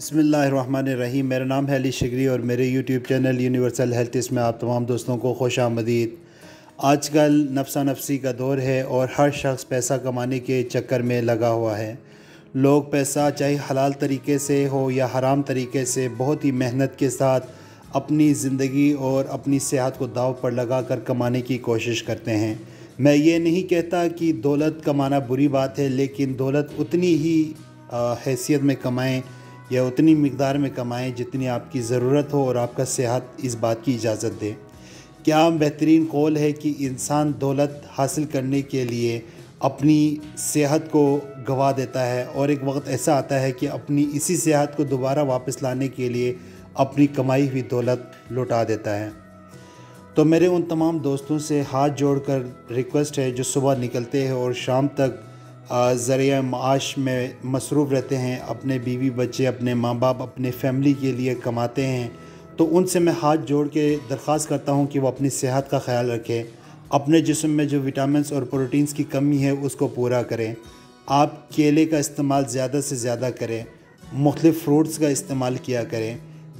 बसमीम मेरा नाम है अली शिगरी और मेरे यूट्यूब चैनल यूनिवर्सल हेल्थ में आप तमाम दोस्तों को खुश आमदीद आजकल नफसा नफसी का दौर है और हर शख्स पैसा कमाने के चक्कर में लगा हुआ है। लोग पैसा चाहे हलाल तरीके से हो या हराम तरीके से बहुत ही मेहनत के साथ अपनी ज़िंदगी और अपनी सेहत को दाव पर लगा कर कमाने की कोशिश करते हैं। मैं ये नहीं कहता कि दौलत कमाना बुरी बात है, लेकिन दौलत उतनी ही हैसियत में कमाएँ या उतनी मकदार में कमाएँ जितनी आपकी ज़रूरत हो और आपका सेहत इस बात की इजाज़त दे। क्या बेहतरीन कौल है कि इंसान दौलत हासिल करने के लिए अपनी सेहत को गवा देता है और एक वक्त ऐसा आता है कि अपनी इसी सेहत को दोबारा वापस लाने के लिए अपनी कमाई हुई दौलत लौटा देता है। तो मेरे उन तमाम दोस्तों से हाथ जोड़कर रिक्वेस्ट है जो सुबह निकलते हैं और शाम तक ज़रिया माश में मसरूफ़ रहते हैं, अपने बीवी बच्चे, अपने माँ बाप अपने फैमिली के लिए कमाते हैं। तो उनसे मैं हाथ जोड़ के दरख्वास्त करता हूँ कि वो अपनी सेहत का ख्याल रखें। अपने जिसम में जो विटामिन और प्रोटीन्स की कमी है, उसको पूरा करें। आप केले का इस्तेमाल ज़्यादा से ज़्यादा करें। मुख्तफ फ्रूट्स का इस्तेमाल किया करें।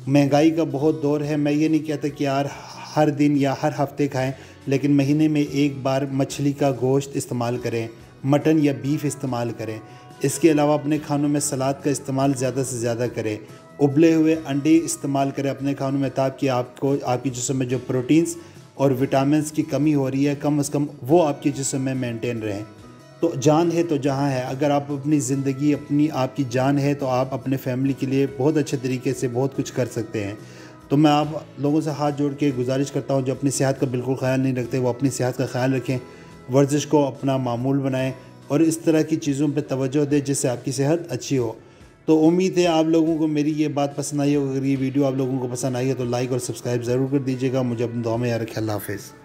महँगाई का बहुत दौर है, मैं ये नहीं कहता कि यार हर दिन या हर हफ़्ते खाएँ, लेकिन महीने में एक बार मछली का गोश्त इस्तेमाल करें। मटन या बीफ इस्तेमाल करें। इसके अलावा अपने खानों में सलाद का इस्तेमाल ज़्यादा से ज़्यादा करें। उबले हुए अंडे इस्तेमाल करें अपने खानों में ताकि आपको, आपके जिसम में जो प्रोटीन्स और विटामिन की कमी हो रही है, कम अज़ कम वो आपके जिसम में मेनटेन रहें। तो जान है तो जहाँ है। अगर आप अपनी ज़िंदगी, अपनी, आपकी जान है तो आप अपने फैमिली के लिए बहुत अच्छे तरीके से बहुत कुछ कर सकते हैं। तो मैं आप लोगों से हाथ जोड़ के गुजारिश करता हूँ, जो अपनी सेहत का बिल्कुल ख्याल नहीं रखते, वो अपनी सेहत का ख्याल रखें। वर्जिश को अपना मामूल बनाएँ और इस तरह की चीज़ों पर तवज्जो दें जिससे आपकी सेहत अच्छी हो। तो उम्मीद है आप लोगों को मेरी ये बात पसंद आई होगी। अगर ये वीडियो आप लोगों को पसंद आई है तो लाइक और सब्सक्राइब ज़रूर कर दीजिएगा। मुझे अपने दुआ में यार अल्लाह हाफिज़।